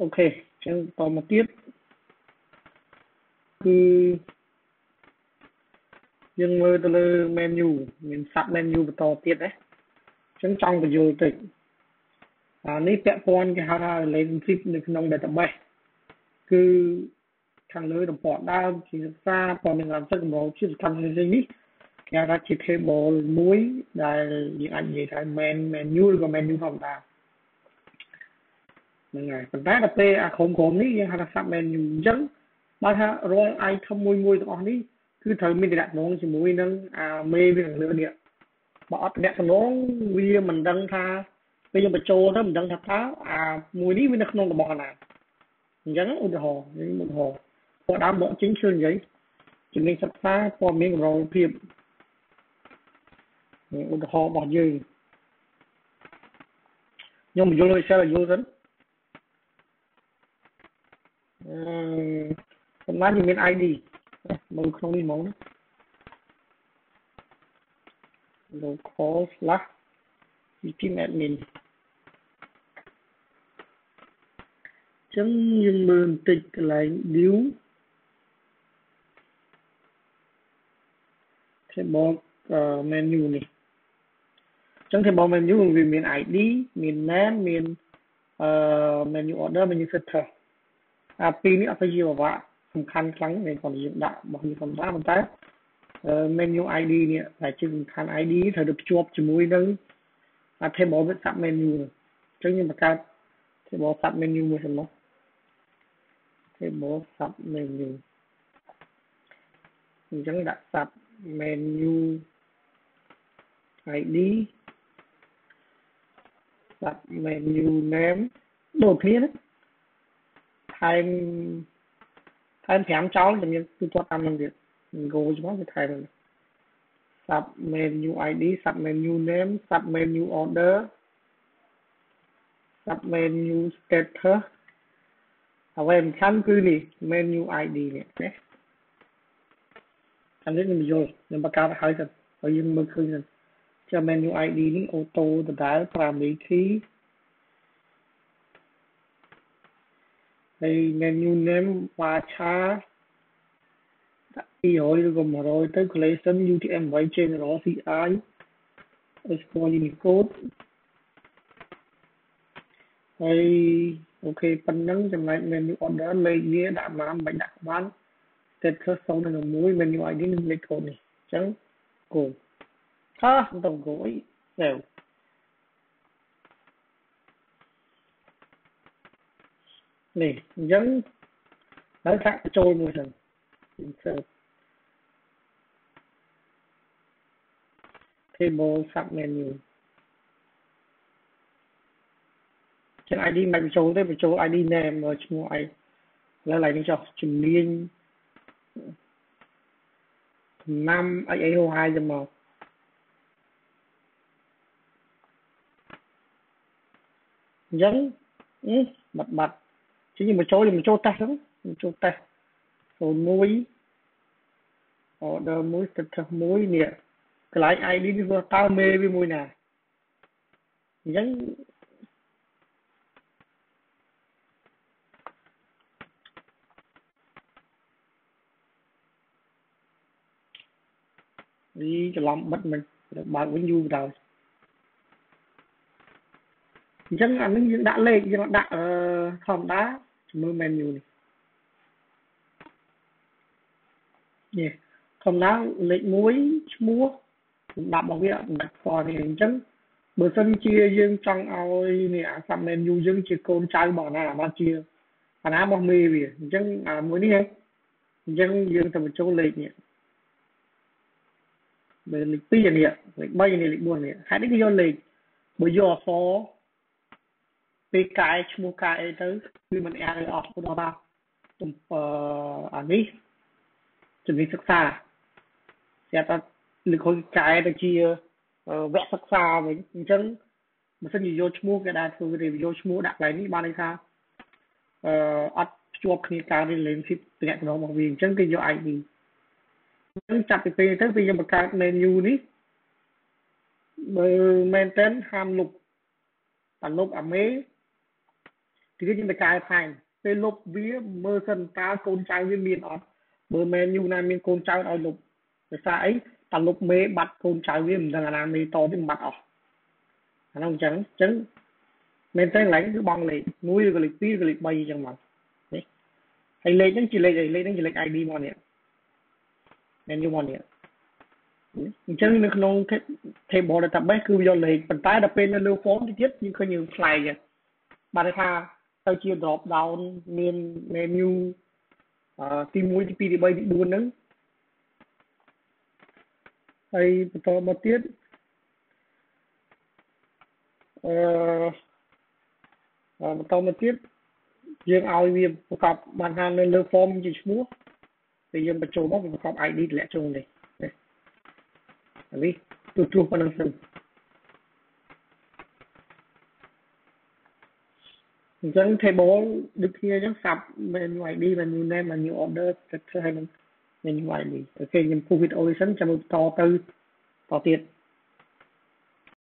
អូខេអញ្ចឹងតមកទៀតគឺយើងមើលទៅលើ menu មាន sub menu បន្តទៀតណាអញ្ចឹងចង់បញ្យល់តិចអានេះពាក់ព័ន្ធគេហៅថា relationship នៅក្នុង database គឺខាងលើតំបន់ដើមជាសិក្សាព័ត៌មានកម្មសិទ្ធិកម្រជាសំខាន់នេះនេះគេហៅថាជា table មួយដែលយើងអាចនិយាយថា main menu ឬក៏ menu ធម្មតា ហ្នឹងហើយប៉ុន្តែដល់ពេលអាក្រុមក្រុមនេះយើងហៅថា sub menu អញ្ចឹងបើថារាល់ item មួយមួយទាំងអស់នេះគឺត្រូវមានតំណងជាមួយនឹងអាមេវាខាងលើនេះបើអត់តំណងវាមិនដឹងថាពេលយើងបញ្ចូលទៅមិនដឹងថាតើអាមួយនេះវានៅក្នុងរបស់ណាអញ្ចឹងឧទាហរណ៍នេះឧទាហរណ៍ពណ៌ដើមបកចេញឃើញនិយាយជំនាញសិក្សាព័ត៌មានកម្រងភាពឧទាហរណ៍របស់យើងខ្ញុំបញ្យល់ឲ្យ Excel យល់សិនអឺ សម្រាប់យើងមាន ID មើលក្នុងនេះហ្មង local slash victim admin ចឹងយើងមើលបន្តិចកន្លែង view table menu នេះចឹង table menu វាមាន ID មាន name មានអឺ menu order menu filter អាពីរនេះអត់ទៅជាប្រវត្តិ សំខាន់ខ្លាំងនៃគាត់យើងដាក់របស់យើងធម្មតាប៉ុន្តែ menu ID នេះតែជាសំខាន់ ID ត្រូវទៅភ្ជាប់ជាមួយនឹង table with sub menu អញ្ចឹងយើងបង្កើត table sub menu មួយសិនមក table sub menu អញ្ចឹងដាក់ sub menu ID sub menu name ដូចគ្នាណាថែម ថែម5ចោលតែមានគឺគាត់តាមនឹងទៀត go ច្បាស់វាថែម sub menu id sub menu name sub menu order sub menu status អ្វីសំខាន់គឺនេះ menu id នេះណាខាងនេះខ្ញុំយល់ខ្ញុំបង្កើតឲ្យទៅហើយយើងមើលឃើញទៅចាំ menu id នេះអូតូដដែល5 key ហើ thì menu name varchar ដាក់200ឬក៏100ទៅ collection UTM-8 general CI export unicode ហើយអូខេប៉ុណ្ណឹងចំណែក menu order លេខវាដាក់បានមិនដាក់បាន status 0.1 menu ID នឹងលេខ code នេះអញ្ចឹងគោអ่ะមិនទៅគោអីទៅ នេះអញ្ចឹងហើយដាក់បញ្ចូលមួយសិន insert table sub menu ចឹង ID មិនបញ្ចូលទេបញ្ចូល ID name ឈ្មោះអីឥឡូវឡើយនេះចុះជំនាញចំណាំអីអីហោហាយទៅមកអញ្ចឹងបាត់បាត់ ជាងបញ្ចូលបញ្ចូលតេស្តហ្នឹងបញ្ចូលតេស្ត01 order មួយ status មួយនេះកន្លែង ID នេះវាតើមេវាមួយណាអញ្ចឹងវាច្រឡំបិទមិនបើកវិញយូរដល់អញ្ចឹងអានេះយើងដាក់លេខយើងដាក់អឺធម្មតា ជាមួយ menu នេះនេះធម្មតាលេខ1ឈ្មោះសម្រាប់របស់វាអត់ដាក់ផ្ទាល់នេះអញ្ចឹងបើសិនជាយើងចង់ឲ្យនេះអា sub menu យើងជាកូនចៅរបស់ណាអាជាអាណារបស់មេវាអញ្ចឹងអាមួយនេះអញ្ចឹងយើងទៅបញ្ចូលលេខនេះលេខ2នេះលេខ3នេះលេខ4នេះហេតុនេះគឺយកលេខបើយកអក្សរ ពេលកែឈ្មោះកែអីទៅគឺมันអាចឲ្យអស់ឧទាហរណ៍ទំអានេះជំនាញសិក្សាស្រាប់តែលើកកែទៅជាវគ្គសិក្សាវិញអញ្ចឹងបើសិនជាយកឈ្មោះគេដាក់ធ្វើទេយកឈ្មោះដាក់កន្លែងនេះបានន័យថាអឺអត់ភ្ជាប់គ្នាការ relationship តំណែងរបស់វាអញ្ចឹងគេយក ID អញ្ចឹងចាប់ពីពេលទៅពេលយើងបង្កើត menu នេះបើមែនតើហាមលុបតែលុបអាមេ គឺគឺយើងទៅកែថែមពេលលុបវាមើលសិនតើកូនចៅវាមានអត់បើមែនយូណាមានកូនចៅឲ្យលុបដោយសារអីតែលុបមេបាត់កូនចៅវាមិនដឹងអាណាមេតទៀតបាត់អស់អានោះអញ្ចឹងអញ្ចឹងមែនតើកន្លែងគឺបងលេខ1ឬក៏លេខ2ឬក៏លេខ3អញ្ចឹងមកនេះហើយលេខហ្នឹងជាលេខអីលេខហ្នឹងជាលេខ ID មកនេះមែនយូមកនេះអញ្ចឹងនៅក្នុង table database គឺវាយកលេខប៉ុន្តែដល់ពេលនៅលើ form ទៅទៀតយើងឃើញយើងផ្លែកបាទថា ទៅជា drop down មាន menu អឺទី1ទី2ទី3ទី4ហ្នឹងហើយបន្តមកទៀតអឺបន្តមកទៀតយើងឲ្យវាប្រកបបានថានៅលើ form ជាឈ្មោះពេលយើងបញ្ចូលមកវាប្រកប ID តម្លាក់ចូលនេះនេះទូទ្រោះប៉ុណ្ណឹងសិន អញ្ចឹង table ដូចគ្នាអញ្ចឹង sub menu ID menu name menu order structure ហើយនឹង menu ID អូខេខ្ញុំពុះ video សិនចាំបន្តទៅតទៀត